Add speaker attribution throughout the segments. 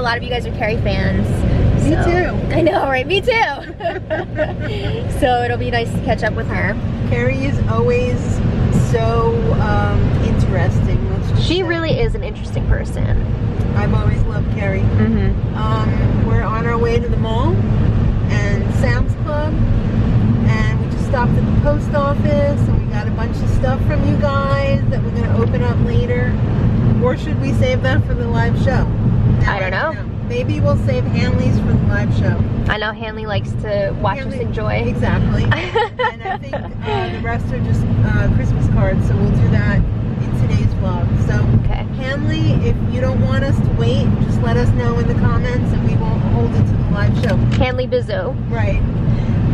Speaker 1: a
Speaker 2: lot of you guys are Carrie fans.
Speaker 1: Me
Speaker 2: so-
Speaker 1: too.
Speaker 2: I know, right? Me too. so it'll be nice to catch up with her.
Speaker 1: Carrie is always so um, interesting.
Speaker 2: She
Speaker 1: say.
Speaker 2: really is an interesting person.
Speaker 1: I've always loved Carrie.
Speaker 2: Mm-hmm.
Speaker 1: Um, we're on our way to the mall and Sam's Club, and we just stopped at the post office, and we got a bunch of stuff from you guys that we're gonna open up later. Or should we save that for the live show?
Speaker 2: I don't know.
Speaker 1: Maybe we'll save Hanley's for the live show.
Speaker 2: I know Hanley likes to watch us enjoy.
Speaker 1: Exactly. and I think uh, the rest are just uh, Christmas cards, so we'll do that in today's vlog. So,
Speaker 2: Okay.
Speaker 1: Hanley, if you don't want us to wait, just let us know in the comments, and we won't hold it to the live show.
Speaker 2: Hanley Bizzo.
Speaker 1: Right.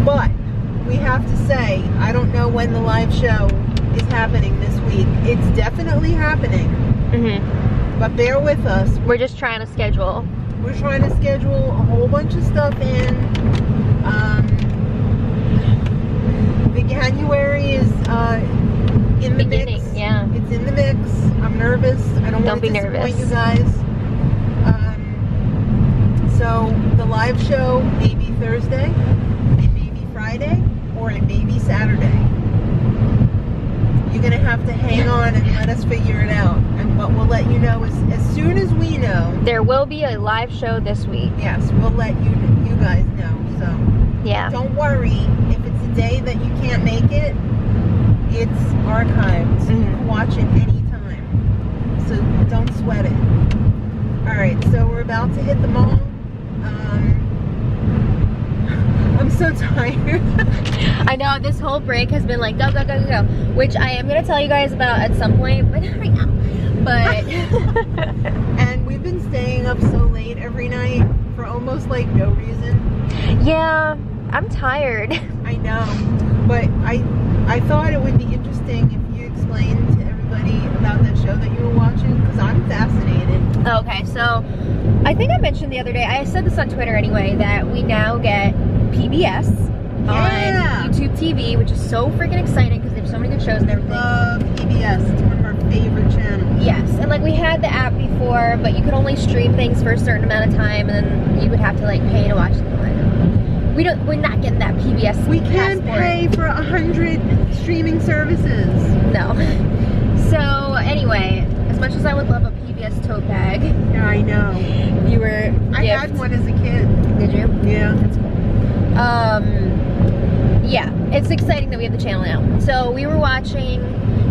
Speaker 1: But we have to say, I don't know when the live show is happening this week. It's definitely happening,
Speaker 2: Mm-hmm.
Speaker 1: But bear with us.
Speaker 2: We're just trying to schedule.
Speaker 1: We're trying to schedule a whole bunch of stuff in. Um, the January is uh, in the
Speaker 2: Beginning,
Speaker 1: mix.
Speaker 2: yeah.
Speaker 1: It's in the mix. I'm nervous. I don't,
Speaker 2: Don't
Speaker 1: want
Speaker 2: be
Speaker 1: to disappoint
Speaker 2: nervous.
Speaker 1: you guys. Um, so the live show may be Thursday, it may be Friday, or it may be Saturday. You're gonna have to hang on and let us figure it out. And what we'll let you know is as soon as we know.
Speaker 2: There will be a live show this week.
Speaker 1: Yes, we'll let you you guys know. So
Speaker 2: Yeah.
Speaker 1: don't worry if it's a day that you can't make it. It's archived. So you
Speaker 2: Mhm.
Speaker 1: can watch it anytime. So don't sweat it. All right, so we're about to hit the mall. Um, I'm so tired.
Speaker 2: I know this whole break has been like go go go go go, which I am gonna tell you guys about at some point, but not right now. But
Speaker 1: and we've been staying up so late every night for almost like no reason.
Speaker 2: yeah, I'm tired.
Speaker 1: I know, but I I thought it would be interesting if you explained to everybody about that show that you were watching because I'm fascinated.
Speaker 2: Okay, so I think I mentioned the other day, I said this on Twitter anyway, that we now get PBS
Speaker 1: Yeah.
Speaker 2: on YouTube TV, which is so freaking exciting because they have so many good shows and everything.
Speaker 1: Love PBS. It's one of our favorite channels.
Speaker 2: Yes, and like we had the app before, but you could only stream things for a certain amount of time, and then you would have to like pay to watch them. We don't. We're not getting that PBS.
Speaker 1: We can't
Speaker 2: passport.
Speaker 1: pay for a hundred streaming services.
Speaker 2: No. So anyway, as much as I would love a PBS tote bag,
Speaker 1: Yeah, I know.
Speaker 2: you were.
Speaker 1: I had one as a kid.
Speaker 2: Did you?
Speaker 1: Yeah.
Speaker 2: Um, yeah, it's exciting that we have the channel now. So we were watching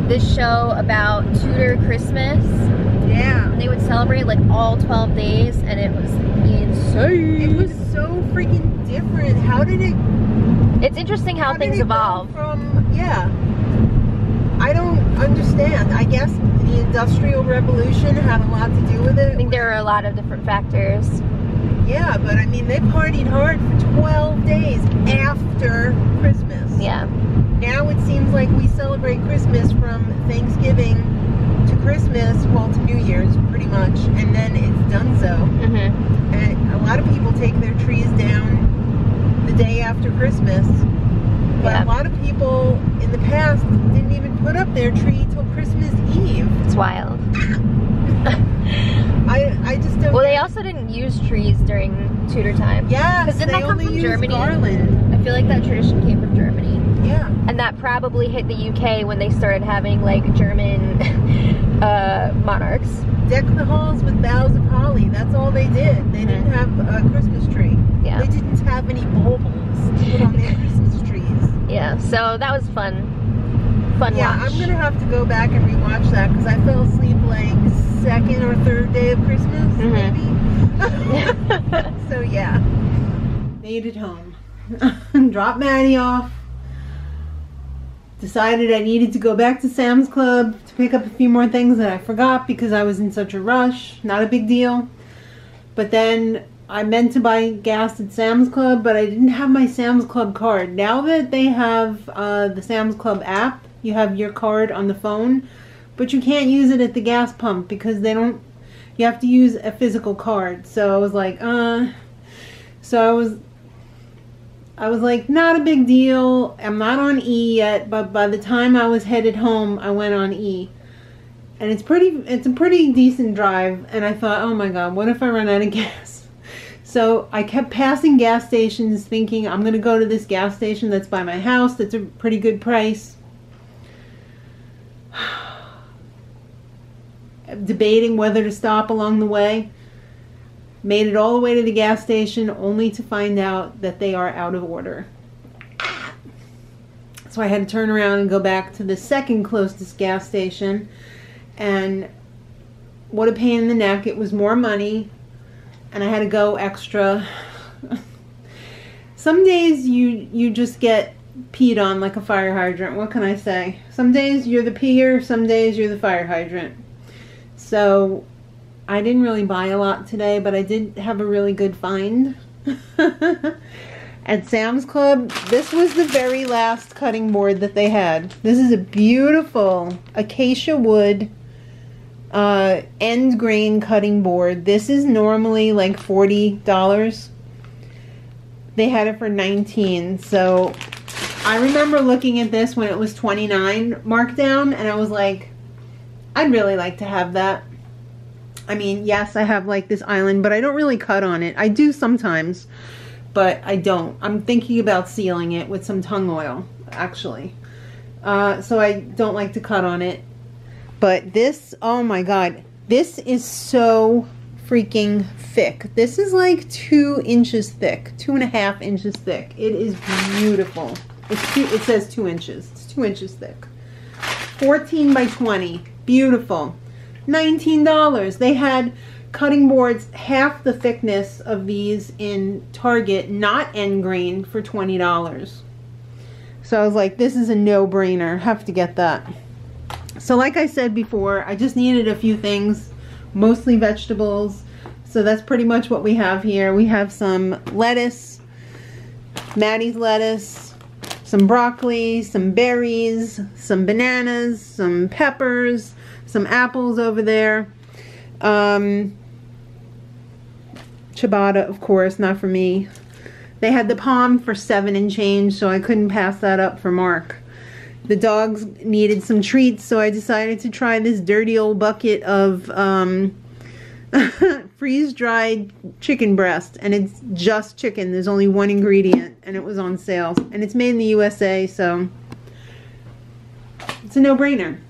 Speaker 2: this show about Tudor Christmas.
Speaker 1: Yeah.
Speaker 2: And they would celebrate like all 12 days, and it was insane.
Speaker 1: It was so freaking different. How did it?
Speaker 2: It's interesting how,
Speaker 1: did
Speaker 2: things evolve.
Speaker 1: From yeah. I don't understand. I guess the Industrial Revolution had a lot to do with it.
Speaker 2: I think there are a lot of different factors.
Speaker 1: Yeah, but I mean, they partied hard for 12 days after Christmas.
Speaker 2: Yeah.
Speaker 1: Now it seems like we celebrate Christmas from Thanksgiving to Christmas, well, to New Year's, pretty much, and then it's done so.
Speaker 2: hmm
Speaker 1: And a lot of people take their trees down the day after Christmas. But
Speaker 2: Yeah.
Speaker 1: a lot of people in the past didn't even put up their tree till Christmas Eve.
Speaker 2: It's wild.
Speaker 1: I I just don't.
Speaker 2: Well, they also didn't use trees during Tudor time.
Speaker 1: Yes,
Speaker 2: 'Cause didn't
Speaker 1: they
Speaker 2: that come
Speaker 1: only
Speaker 2: from Germany?
Speaker 1: garland.
Speaker 2: I feel like that tradition came from Germany.
Speaker 1: Yeah.
Speaker 2: And that probably hit the UK when they started having like German uh, monarchs.
Speaker 1: Deck the halls with boughs of holly. That's all they did. They didn't have a Christmas tree.
Speaker 2: Yeah.
Speaker 1: They didn't have any baubles to put on their Christmas trees.
Speaker 2: Yeah, so that was fun. Fun
Speaker 1: Yeah,
Speaker 2: watch.
Speaker 1: I'm gonna have to go back and rewatch that because I fell asleep like second or third day of Christmas,
Speaker 2: Mhm.
Speaker 1: maybe. so yeah, made it home. Dropped Maddie off. Decided I needed to go back to Sam's Club to pick up a few more things that I forgot because I was in such a rush. Not a big deal. But then I meant to buy gas at Sam's Club, but I didn't have my Sam's Club card. Now that they have uh, the Sam's Club app, you have your card on the phone. but you can't use it at the gas pump because they don't you have to use a physical card. So I was like, uh so I was I was like, not a big deal. I'm not on E yet, but by the time I was headed home, I went on E. And it's pretty it's a pretty decent drive and I thought, "Oh my god, what if I run out of gas?" So I kept passing gas stations thinking I'm going to go to this gas station that's by my house that's a pretty good price. Debating whether to stop along the way. Made it all the way to the gas station only to find out that they are out of order. So I had to turn around and go back to the second closest gas station. And what a pain in the neck. It was more money. And I had to go extra. Some days you you just get peed on like a fire hydrant. What can I say? Some days you're the peer, some days you're the fire hydrant. So I didn't really buy a lot today, but I did have a really good find. At Sam's Club, this was the very last cutting board that they had. This is a beautiful acacia wood uh, end grain cutting board. This is normally like $40. They had it for 19 so I remember looking at this when it was 29 markdown and I was like, I'd really like to have that. I mean, yes, I have like this island, but I don't really cut on it. I do sometimes, but I don't. I'm thinking about sealing it with some tung oil, actually. Uh, so I don't like to cut on it. But this, oh my god, this is so freaking thick. This is like two inches thick, two and a half inches thick. It is beautiful. Two, it says two inches. It's two inches thick. 14 by 20. Beautiful. $19. They had cutting boards half the thickness of these in Target, not end grain, for $20. So I was like, this is a no-brainer. Have to get that. So like I said before, I just needed a few things, mostly vegetables. So that's pretty much what we have here. We have some lettuce, Maddie's lettuce, some broccoli, some berries, some bananas, some peppers, some apples over there. Um, ciabatta, of course, not for me. They had the palm for seven and change, so I couldn't pass that up for Mark. The dogs needed some treats, so I decided to try this dirty old bucket of um, freeze-dried chicken breast. And it's just chicken. There's only one ingredient, and it was on sale. And it's made in the USA, so it's a no-brainer.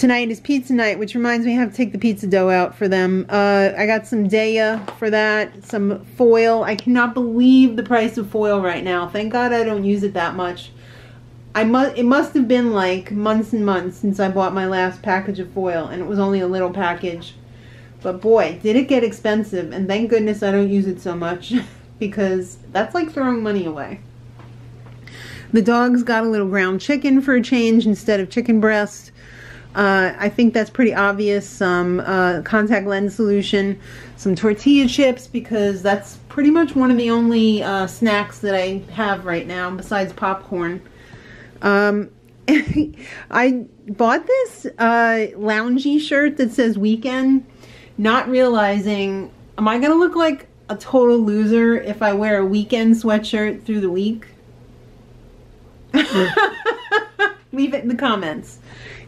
Speaker 1: Tonight is pizza night, which reminds me I have to take the pizza dough out for them. Uh, I got some Daiya for that, some foil. I cannot believe the price of foil right now. Thank God I don't use it that much. I must. It must have been like months and months since I bought my last package of foil, and it was only a little package. But boy, did it get expensive, and thank goodness I don't use it so much, because that's like throwing money away. The dogs got a little ground chicken for a change instead of chicken breast. Uh, I think that's pretty obvious. Some uh, contact lens solution, some tortilla chips because that's pretty much one of the only uh, snacks that I have right now besides popcorn. Um, I bought this uh, loungy shirt that says weekend, not realizing, am I going to look like a total loser if I wear a weekend sweatshirt through the week? Leave it in the comments.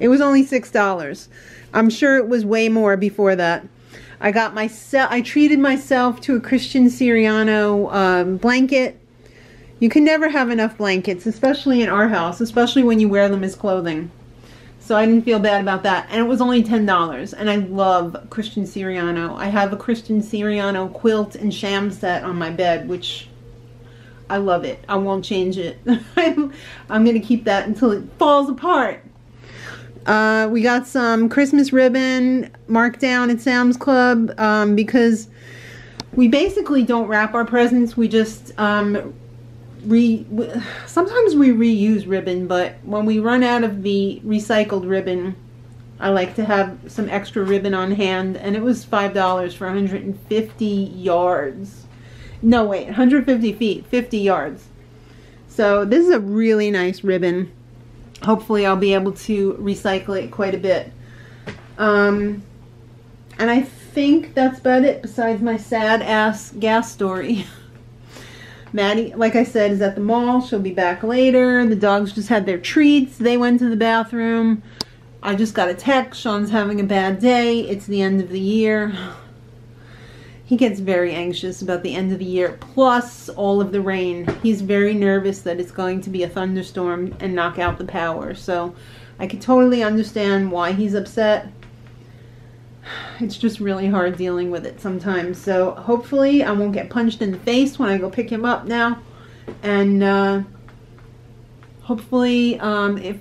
Speaker 1: It was only $6. I'm sure it was way more before that. I got myself, I treated myself to a Christian Siriano um, blanket. You can never have enough blankets, especially in our house, especially when you wear them as clothing. So I didn't feel bad about that. And it was only $10. And I love Christian Siriano. I have a Christian Siriano quilt and sham set on my bed, which I love it. I won't change it. I'm, I'm going to keep that until it falls apart. Uh, we got some Christmas ribbon marked down at Sam's Club um, because we basically don't wrap our presents. We just um, re. Sometimes we reuse ribbon, but when we run out of the recycled ribbon, I like to have some extra ribbon on hand, and it was five dollars for 150 yards. No, wait, 150 feet, 50 yards. So this is a really nice ribbon. Hopefully I'll be able to recycle it quite a bit. Um, and I think that's about it besides my sad ass gas story. Maddie, like I said, is at the mall. She'll be back later. The dogs just had their treats. They went to the bathroom. I just got a text. Sean's having a bad day. It's the end of the year. He gets very anxious about the end of the year, plus all of the rain. He's very nervous that it's going to be a thunderstorm and knock out the power. So I could totally understand why he's upset. It's just really hard dealing with it sometimes. So hopefully I won't get punched in the face when I go pick him up now. And uh, hopefully um, if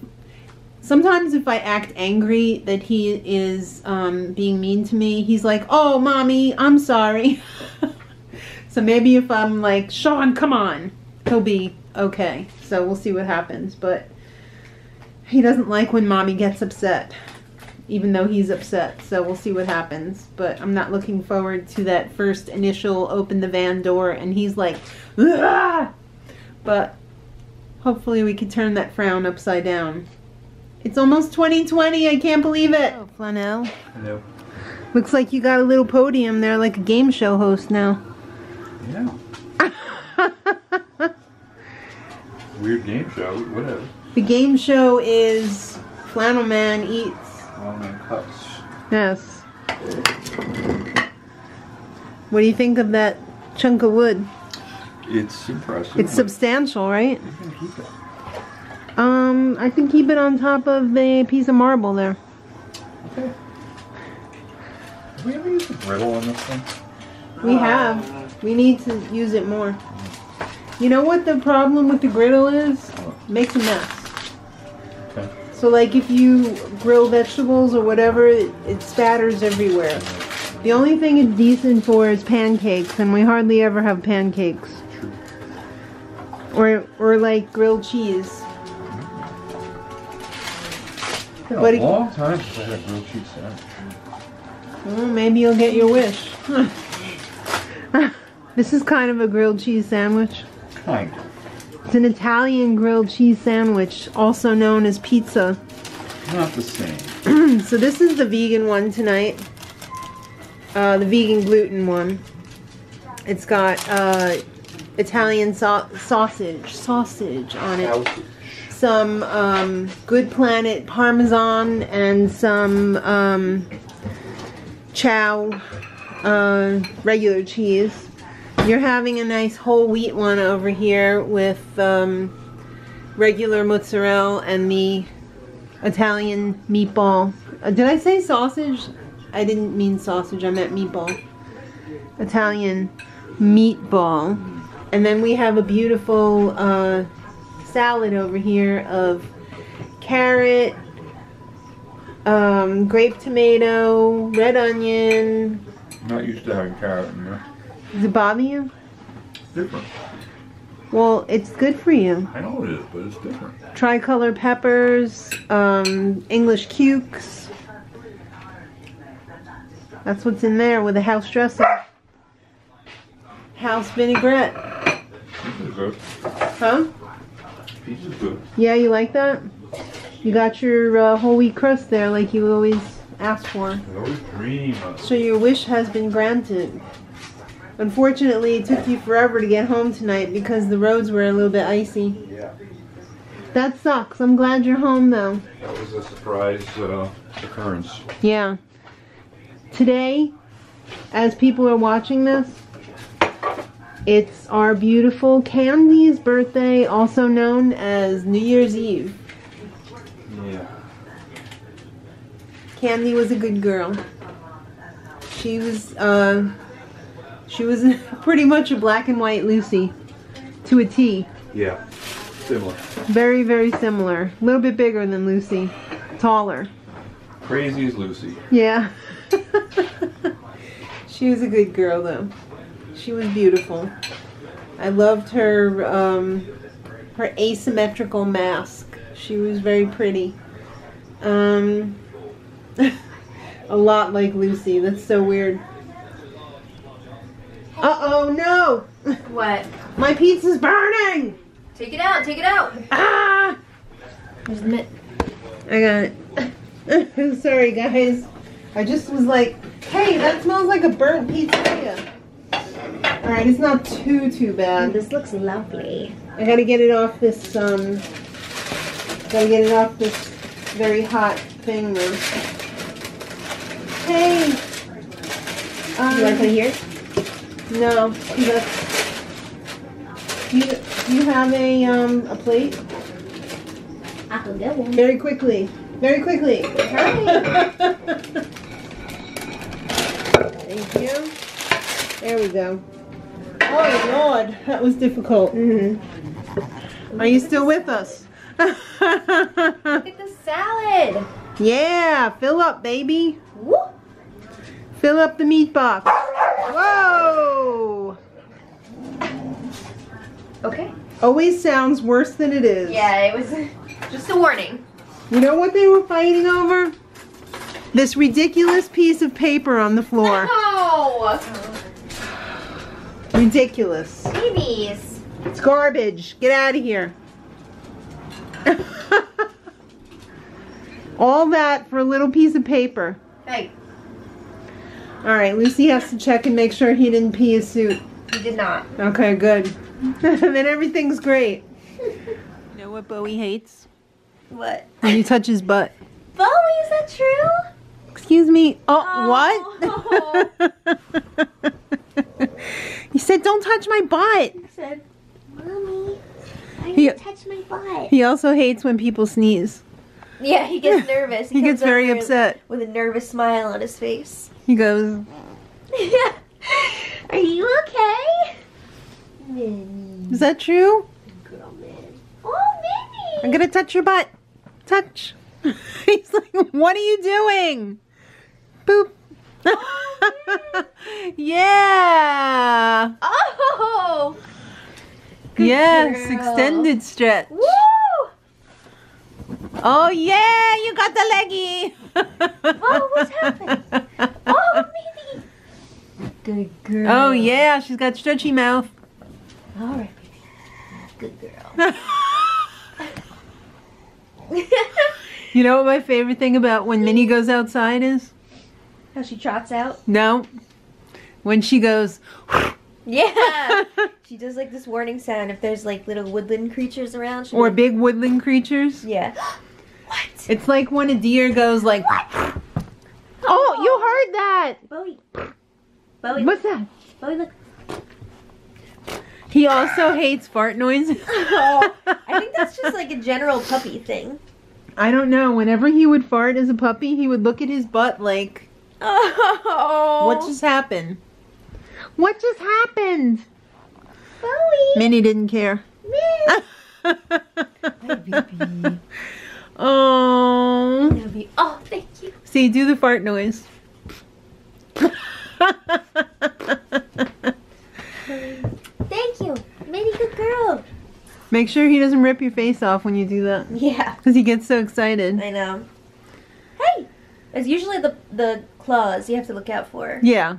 Speaker 1: sometimes if I act angry that he is um, being mean to me, he's like, oh, mommy, I'm sorry. so maybe if I'm like, Sean, come on, he'll be okay. So we'll see what happens. But he doesn't like when mommy gets upset, even though he's upset. So we'll see what happens. But I'm not looking forward to that first initial open the van door and he's like, Aah! but hopefully we can turn that frown upside down. It's almost 2020. I can't believe it. Oh, Flannel.
Speaker 3: Hello.
Speaker 1: Looks like you got a little podium there, like a game show host now.
Speaker 3: Yeah. Weird game show, whatever.
Speaker 1: The game show is Flannel Man Eats.
Speaker 3: Well, man, cuts.
Speaker 1: Yes. What do you think of that chunk of wood?
Speaker 3: It's impressive.
Speaker 1: It's substantial, right?
Speaker 3: you can keep it.
Speaker 1: Um, I think keep it on top of the piece of marble there.
Speaker 3: Okay. Have we ever used a griddle on this thing?
Speaker 1: We have. We need to use it more. You know what the problem with the griddle is? It makes a mess.
Speaker 3: Okay.
Speaker 1: So like if you grill vegetables or whatever, it, it spatters everywhere. The only thing it's decent for is pancakes, and we hardly ever have pancakes. Or or like grilled cheese. But
Speaker 3: a
Speaker 1: it-
Speaker 3: long time since I had a grilled cheese sandwich.
Speaker 1: Well, maybe you'll get your wish. this is kind of a grilled cheese sandwich.
Speaker 3: Kind.
Speaker 1: It's an Italian grilled cheese sandwich, also known as pizza.
Speaker 3: Not the same.
Speaker 1: So this is the vegan one tonight. Uh, the vegan gluten one. It's got uh, Italian sau- sausage, sausage on it. Some um, Good Planet Parmesan and some um, Chao uh, regular cheese. You're having a nice whole wheat one over here with um, regular mozzarella and the Italian meatball. Uh, did I say sausage? I didn't mean sausage, I meant meatball. Italian meatball. And then we have a beautiful uh, salad over here of carrot, um, grape tomato, red onion.
Speaker 3: I'm not used to having carrot in there.
Speaker 1: Does it bother you?
Speaker 3: Different.
Speaker 1: Well, it's good for you.
Speaker 3: I know it is, but it's different.
Speaker 1: tricolor peppers, um, English cukes. That's what's in there with the house dressing. House vinaigrette.
Speaker 3: Pizza's good.
Speaker 1: Yeah, you like that? You got your uh, whole wheat crust there like you always asked for.
Speaker 3: I always dream of
Speaker 1: So your wish has been granted. Unfortunately, it took you forever to get home tonight because the roads were a little bit icy.
Speaker 3: Yeah.
Speaker 1: That sucks. I'm glad you're home though.
Speaker 3: That was a surprise uh, occurrence.
Speaker 1: Yeah. Today, as people are watching this, it's our beautiful Candy's birthday, also known as New Year's Eve.
Speaker 3: Yeah.
Speaker 1: Candy was a good girl. She was, uh, she was pretty much a black and white Lucy to a T.
Speaker 3: Yeah. Similar.
Speaker 1: Very, very similar. A little bit bigger than Lucy. Taller.
Speaker 3: Crazy as Lucy.
Speaker 1: Yeah. she was a good girl though. She was beautiful. I loved her um, her asymmetrical mask. She was very pretty. Um, a lot like Lucy. That's so weird. Uh oh, no!
Speaker 2: What?
Speaker 1: My pizza's burning!
Speaker 2: Take it out, take it out.
Speaker 1: Ah!
Speaker 2: Here's the mitt.
Speaker 1: I got it. Sorry, guys. I just was like, hey, that smells like a burnt pizzeria. Alright, it's not too, too bad.
Speaker 2: This looks lovely.
Speaker 1: I gotta get it off this, um, gotta get it off this very hot thing though. Hey! Um,
Speaker 2: You want to put it here?
Speaker 1: No, that's. You, do you have a, um, a plate?
Speaker 2: I can get one.
Speaker 1: Very quickly. Very quickly. Thank you. There we go. Oh Lord, that was difficult.
Speaker 2: Mm-hmm.
Speaker 1: Are you still with us?
Speaker 2: Look at the salad.
Speaker 1: yeah, fill up, baby.
Speaker 2: Woo.
Speaker 1: Fill up the meat box. Whoa!
Speaker 2: Okay.
Speaker 1: Always sounds worse than it is.
Speaker 2: Yeah, it was just a warning.
Speaker 1: You know what they were fighting over? This ridiculous piece of paper on the floor.
Speaker 2: No!
Speaker 1: Ridiculous.
Speaker 2: Babies.
Speaker 1: It's garbage. Get out of here. All that for a little piece of paper.
Speaker 2: Hey,
Speaker 1: All right, Lucy has to check and make sure he didn't pee his suit.
Speaker 2: He did not.
Speaker 1: Okay, good. then everything's great. You know what Bowie hates?
Speaker 2: What?
Speaker 1: When you touch his butt.
Speaker 2: Bowie, is that true?
Speaker 1: Excuse me. Oh,
Speaker 2: Oh.
Speaker 1: what? he said, "Don't touch my butt."
Speaker 2: He said, Mommy, why
Speaker 1: He-
Speaker 2: touch my butt?
Speaker 1: He also hates when people sneeze.
Speaker 2: Yeah, he gets nervous.
Speaker 1: He gets very upset.
Speaker 2: With a nervous smile on his face.
Speaker 1: He goes,
Speaker 2: Are you okay? Minnie.
Speaker 1: "Is that true?
Speaker 2: Girl, Minnie. Oh, Minnie.
Speaker 1: I'm gonna touch your butt. Touch." He's like, "What are you doing?" Boop. Oh, yeah.
Speaker 2: Oh! Good
Speaker 1: yes,
Speaker 2: girl.
Speaker 1: extended stretch.
Speaker 2: Woo!
Speaker 1: Oh yeah, you got the leggy.
Speaker 2: Oh, Whoa, what's happening? Oh, Minnie. Good girl.
Speaker 1: Oh yeah, she's got stretchy mouth.
Speaker 2: All right, baby. Good girl.
Speaker 1: You know what my favorite thing about when Minnie goes outside is?
Speaker 2: How she trots out?
Speaker 1: No. When she goes,
Speaker 2: Yeah. she does like this warning sound if there's like little woodland creatures around.
Speaker 1: or
Speaker 2: be-
Speaker 1: big woodland creatures.
Speaker 2: Yeah. what?
Speaker 1: It's like when a deer goes like, Oh, you heard that.
Speaker 2: Bowie. Bowie.
Speaker 1: What's that?
Speaker 2: Bowie, look.
Speaker 1: He also hates fart noises.
Speaker 2: Oh, I think that's just like a general puppy thing.
Speaker 1: I don't know. Whenever he would fart as a puppy, he would look at his butt like,
Speaker 2: Oh.
Speaker 1: What just happened? What just happened?
Speaker 2: Bowie?
Speaker 1: Minnie didn't care.
Speaker 2: Min. baby.
Speaker 1: oh.
Speaker 2: Baby. Oh, thank you.
Speaker 1: See, do the fart noise.
Speaker 2: Thank you. Minnie, good girl.
Speaker 1: Make sure he doesn't rip your face off when you do that.
Speaker 2: Yeah,
Speaker 1: Because he gets so excited.
Speaker 2: I know. Hey! It's usually the the claws you have to look out for.
Speaker 1: Yeah.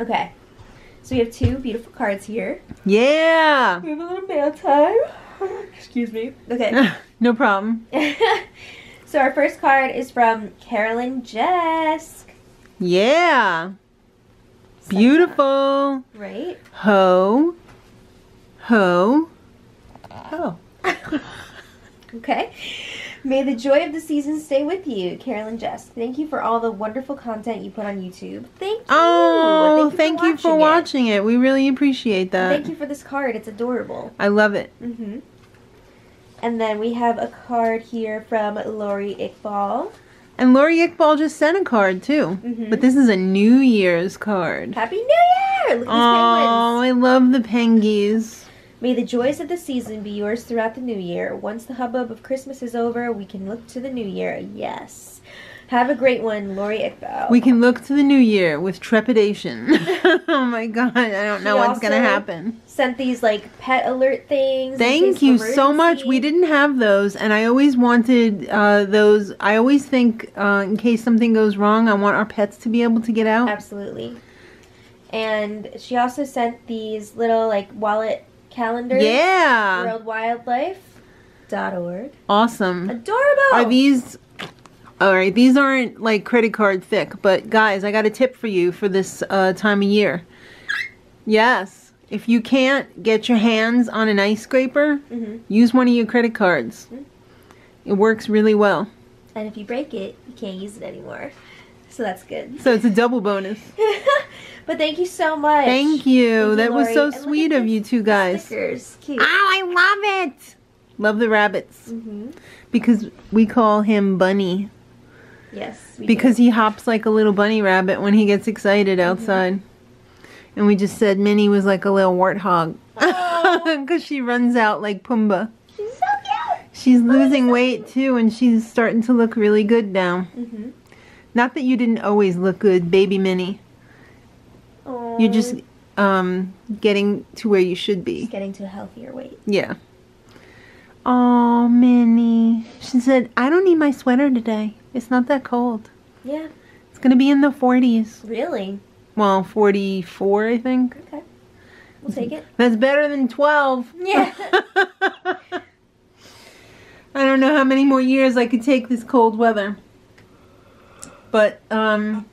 Speaker 2: Okay. So we have two beautiful cards here.
Speaker 1: Yeah.
Speaker 2: We have a little mail time. Excuse me. Okay.
Speaker 1: no problem.
Speaker 2: so our first card is from Carolyn Jesk.
Speaker 1: Yeah. Beautiful.
Speaker 2: Right?
Speaker 1: Ho. Ho. Ho.
Speaker 2: Okay. May the joy of the season stay with you, Carolyn Jess. Thank you for all the wonderful content you put on YouTube. Thank you.
Speaker 1: Oh, thank you for
Speaker 2: it.
Speaker 1: watching it. We really appreciate that.
Speaker 2: Thank you for this card. It's adorable.
Speaker 1: I love it.
Speaker 2: Mm-hmm. And then we have a card here from Lori Iqbal.
Speaker 1: And Lori Iqbal just sent a card too.
Speaker 2: Mhm.
Speaker 1: But this is a New Year's card.
Speaker 2: Happy New Year! Look at these
Speaker 1: Oh,
Speaker 2: penguins.
Speaker 1: I love the pengies.
Speaker 2: May the joys of the season be yours throughout the new year. Once the hubbub of Christmas is over, we can look to the new year. Yes. Have a great one, Lori Iqbal.
Speaker 1: We can look to the new year with trepidation. oh my god, I don't know
Speaker 2: She
Speaker 1: what's gonna happen.
Speaker 2: sent these like pet alert things.
Speaker 1: Thank you so much. We didn't have those, and I always wanted uh, those. I always think, uh, in case something goes wrong, I want our pets to be able to get out.
Speaker 2: Absolutely. And she also sent these little like wallet calendars.
Speaker 1: Yeah.
Speaker 2: WorldWildlife.org.
Speaker 1: Awesome.
Speaker 2: Adorable.
Speaker 1: Are these all right? These aren't like credit card thick, but guys, I got a tip for you for this uh, time of year. Yes, if you can't get your hands on an ice scraper,
Speaker 2: Mhm.
Speaker 1: use one of your credit cards. It works really well.
Speaker 2: And if you break it, you can't use it anymore. So that's good.
Speaker 1: So it's a double bonus.
Speaker 2: but thank you so much.
Speaker 1: Thank you.
Speaker 2: Thank you,
Speaker 1: that was so
Speaker 2: And
Speaker 1: sweet of you two guys.
Speaker 2: Stickers. Cute.
Speaker 1: Oh, I love it. Love the rabbits
Speaker 2: hmm
Speaker 1: because we call him Bunny
Speaker 2: Yes.
Speaker 1: because
Speaker 2: do.
Speaker 1: he hops like a little bunny rabbit when he gets excited
Speaker 2: Mm-hmm.
Speaker 1: outside. And we just said Minnie was like a little warthog
Speaker 2: Oh.
Speaker 1: because she runs out like Pumbaa.
Speaker 2: She's so cute.
Speaker 1: She's losing weight too, and she's starting to look really good now.
Speaker 2: Mm-hmm.
Speaker 1: Not that you didn't always look good, baby Minnie. You're just um, getting to where you should be.
Speaker 2: getting to a healthier weight.
Speaker 1: Yeah. Oh, Minnie. She said, I don't need my sweater today. It's not that cold.
Speaker 2: Yeah.
Speaker 1: It's going to be in the 40s.
Speaker 2: Really?
Speaker 1: Well, 44, I think.
Speaker 2: Okay. We'll take it.
Speaker 1: That's better than 12.
Speaker 2: Yeah.
Speaker 1: I don't know how many more years I could take this cold weather. But, um,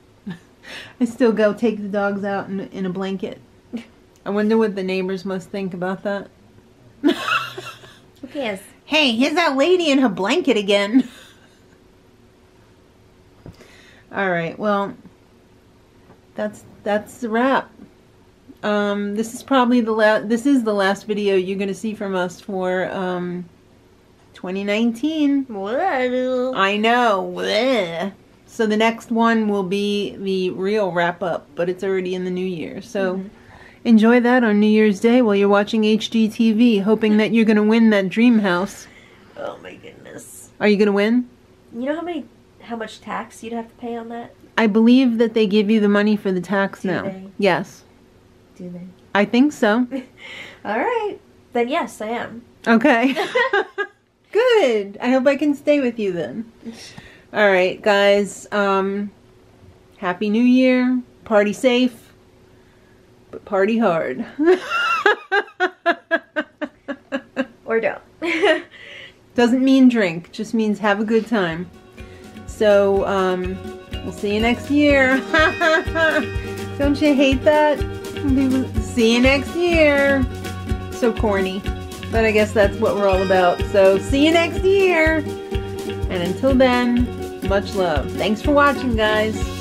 Speaker 1: I still go take the dogs out in, in a blanket. I wonder what the neighbors must think about that.
Speaker 2: Who cares?
Speaker 1: Hey, here's that lady in her blanket again. All right, well, that's that's the wrap. Um, this is probably the last. This is the last video you're gonna see from us for um, 2019.
Speaker 2: Whoa.
Speaker 1: I know. Bleh. So the next one will be the real wrap up, but it's already in the new year. So mm-hmm. enjoy that on New Year's Day while you're watching HGTV, hoping that you're gonna win that dream house.
Speaker 2: Oh my goodness.
Speaker 1: Are you gonna win?
Speaker 2: You know how many, how much tax you'd have to pay on that?
Speaker 1: I believe that they give you the money for the tax
Speaker 2: Do
Speaker 1: now.
Speaker 2: they?
Speaker 1: Yes,
Speaker 2: Do they?
Speaker 1: I think so.
Speaker 2: All right. Then yes, I am.
Speaker 1: Okay. Good. I hope I can stay with you then. All right, guys. Um, happy New Year. Party safe, but party hard.
Speaker 2: Or don't.
Speaker 1: Doesn't mean drink. Just means have a good time. So, um, we'll see you next year. Don't you hate that? See you next year. So corny. But I guess that's what we're all about. So, see you next year. And until then, much love. Thanks for watching, guys.